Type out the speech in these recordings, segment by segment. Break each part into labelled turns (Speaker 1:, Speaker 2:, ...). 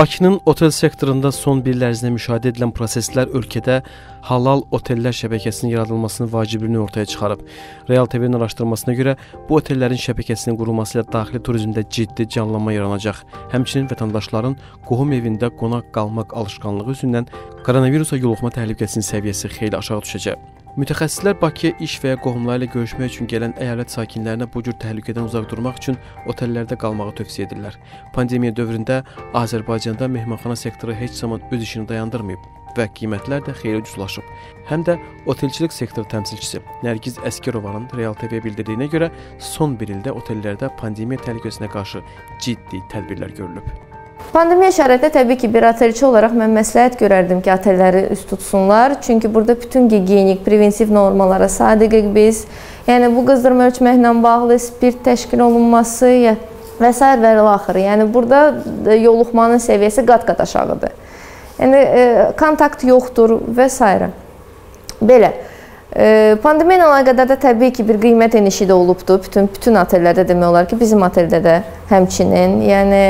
Speaker 1: Bakının otel sektorunda son bir il ərzində müşahidə edilən proseslər ölkədə halal otellər şəbəkəsinin yaradılmasının vacibliyini ortaya çıxarıb. Real TV-nin araşdırmasına görə bu otellərin şəbəkəsinin qurulması ilə daxili turizmdə ciddi canlanma yaranacaq. Həmçinin vətəndaşların qohum evində qonaq qalmaq alışqanlığı üzündən koronavirusa yoluxma təhlükəsinin səviyyəsi xeyli aşağı düşəcək. Mütəxəssislər Bakıya iş və ya qohumları ilə görüşmək üçün gələn əyalət sakinlərinə bu cür təhlükədən uzaq durmaq üçün otellərdə qalmağı tövsiyə edirlər. Pandemiya dövründə Azərbaycanda mehmanxana sektoru heç zaman öz işini dayandırmayıb və qiymətlər də xeyli ucuzlaşıb. Həm də otelçilik sektoru təmsilçisi Nərgiz Əskərovanın Real TV-yə bildirdiyinə görə son 1 ildə otellərdə pandemiya təhlükəsinə qarşı ciddi tədbirlər görülüb.
Speaker 2: Pandemiya şəraitində təbii ki, bir otelçi olaraq mən məsləhət görərdim ki, otelləri üst tutsunlar. Çünki burada bütün gigiyenik, preventiv normalara sadiqik biz. Yəni bu qızdırma ölçməklə bağlı spirt təşkil olunması və s. və axırı. Yəni burada yoluxmanın səviyyəsi qat-qat aşağıdır. Yəni kontakt yoxdur və s. Belə. Pandemiya ilə əlaqədar da təbii ki, bir qiymət enişi də olubdu. Bütün bütün otellərdə demək olar ki, bizim oteldə də həmçinin. Yəni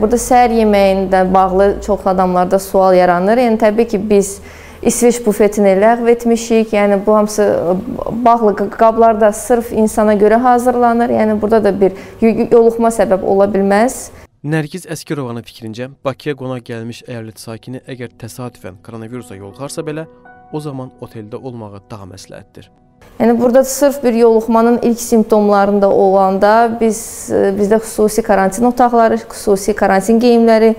Speaker 2: burada səhər yeməyində bağlı çox adamlarda sual yaranır. Yəni təbii ki, biz İsveç bufetini ləğv etmişik. Yəni bu hamısı bağlı qablar da sırf insana görə hazırlanır. Yəni burada da bir yoluxma səbəb ola bilməz.
Speaker 1: Nərgiz Əskərovanın fikrincə, Bakıya qonaq gəlmiş əyalət sakini əgər təsadüfən koronavirusa yoluxarsa belə, o zaman oteldə olmağı daha məsləhətdir.
Speaker 2: Yəni burada sırf bir yoluxmanın ilk simptomlarında olanda biz bizdə xüsusi karantin otaqları, xüsusi karantin geyimləri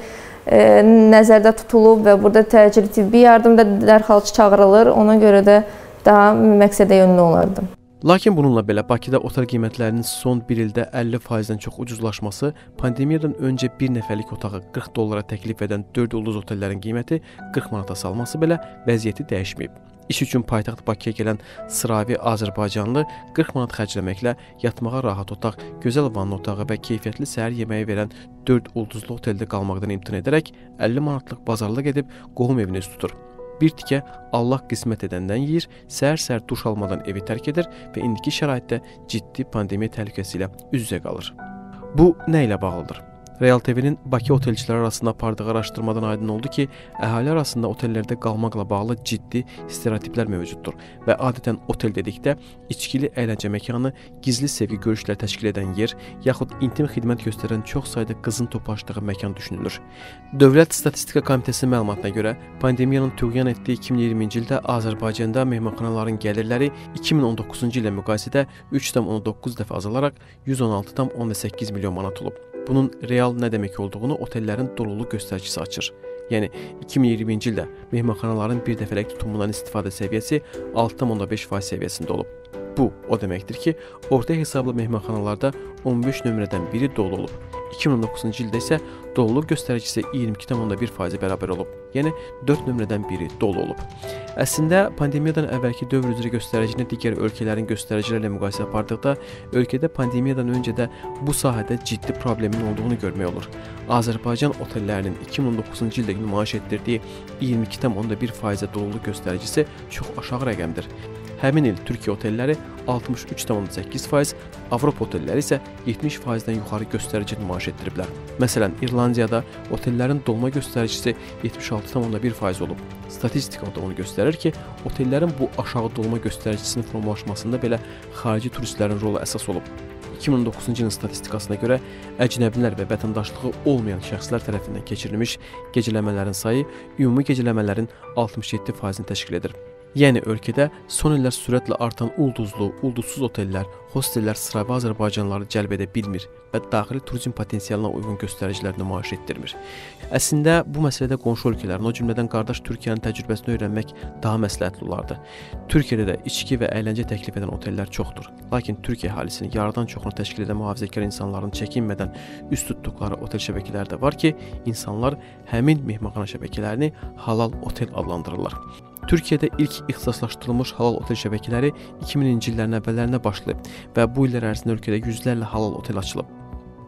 Speaker 2: e, nəzərdə tutulub və burada təcili tibbi yardım da dərhal çağırılır. Ona görə də daha məqsədə yönlü olardı.
Speaker 1: Lakin bununla belə Bakıda otel qiymətlərinin son 1 ildə 50%-dən çox ucuzlaşması, pandemiyadan öncə bir nəfərlik otağı 40 dollara təklif edən 4 ulduz otellərin qiyməti 40 manata salması belə vəziyyəti dəyişməyib. İş üçün paytaxt Bakıya gələn sıravi Azərbaycanlı 40 manat xərcləməklə yatmağa rahat otaq, gözəl vanna otağı və keyfiyyətli səhər yeməyi verən 4 ulduzlu oteldə qalmaqdan imtina edərək 50 manatlıq bazarlıq edib qohum evini üst tutur. Bir tikə Allah qismət edəndən yeyir, səhər-səhər duş almadan evi tərk edir və indiki şəraitdə ciddi pandemiya təhlükəsi ilə üz-üzə qalır. Bu nə ilə bağlıdır? Real TV-nin Bakı otelçiləri arasında apardığı araşdırmadan aydın oldu ki, əhali arasında otellərdə qalmaqla bağlı ciddi stereotiplər mövcuddur və adətən otel dedikdə içkili əyləncə məkanı, gizli sevgi görüşləri təşkil edən yer, yaxud intim xidmət göstərən çox sayda qızın toplaşdığı məkan düşünülür. Dövlət Statistika Komitəsinin məlumatına görə, pandemiyanın tüğyan etdiyi 2020-ci ildə Azərbaycanda mehmanxanaların gəlirləri 2019-cu ilə müqayisədə 3,9 dəfə azalaraq 116,8 milyon manat olub. Bunun real nə demək olduğunu otellərin doluluq göstəricisi açır. Yəni 2020-ci ildə mehmanxanaların bir dəfəlik tutumundan istifadə səviyyəsi 6,5% səviyyəsində olub. Bu o deməkdir ki, orta hesablı mehmanxanalarda 15 nömrədən biri dolu olub. 2019-cu ildə isə doluluq göstəricisi 22,1%-ə bərabər olub. Yəni 4 nömrədən biri dolu olub. Əslində pandemiyadan əvvəlki dövr üzrə göstəricini digər ölkələrin göstəriciləri ilə müqayisə apardıqda ölkədə pandemiyadan öncə də bu sahədə ciddi problemin olduğunu görmək olur. Azərbaycan otellərinin 2019-cu ildə nümayiş etdirdiyi 22,1%-ə doluluq göstəricisi çox aşağı rəqəmdir. Həmin il Türkiyə otelləri 63,8%, Avropa otelləri isə 70%-dən yuxarı göstərici nümayiş etdiriblər. Məsələn, İrlandiyada otellərin dolma göstəricisi 76,1% olub. Statistika da onu göstərir ki, otellərin bu aşağı dolma göstəricisinin formalaşmasında belə xarici turistlərin rolu əsas olub. 2009-cu ilin statistikasına görə əcnəbilər və vətəndaşlığı olmayan şəxslər tərəfindən keçirilmiş gecələmələrin sayı ümumi gecələmələrin 67%-ni təşkil edir. Yəni ölkədə son illər sürətlə artan ulduzlu, ulduzsuz otellər, hostellər sıravi azərbaycanlıları cəlb edə bilmir və daxili turizm potensialına uyğun göstəricilər nümayiş etdirmir. Əslində bu məsələdə qonşu ölkələrin, o cümlədən qardaş Türkiyənin təcrübəsini öyrənmək daha məsləhətli olardı. Türkiyədə də içki və əyləncə təklif edən otellər çoxdur. Lakin Türkiyə əhalisinin yarıdan çoxunu təşkil edən mühafizəkar insanların çəkinmədən üst tutduqları otel şəbəkələri də var ki, insanlar həmin mehmanxana şəbəkələrini halal otel adlandırırlar. Türkiyədə ilk ixtisaslaşdırılmış halal otel şəbəkələri 2000-ci illərin əvvəllərində başlayıb və bu illər ərzində ölkədə yüzlərlə halal otel açılıb.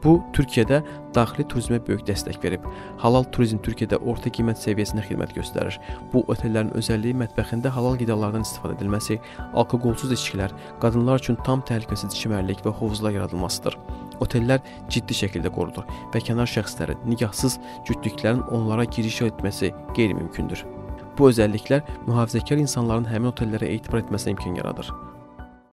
Speaker 1: Bu Türkiyədə daxili turizmə böyük dəstək verib. Halal turizm Türkiyədə orta qiymət səviyyəsində xidmət göstərir. Bu otellərin özəlliyi mətbəxində halal qidalardan istifadə edilməsi, alkoqolsuz içkilər, qadınlar üçün tam təhlükəsiz çimərlik və hovuzlar yaradılmasıdır. Otellər ciddi şəkildə qorunur və kənar şəxslərin nigahsız cütlüklərin onlara giriş etməsi qeyri-mümkündür. Bu özəlliklər mühafizəkar insanların həmin otellərə etibar etməsinə imkan yaradır.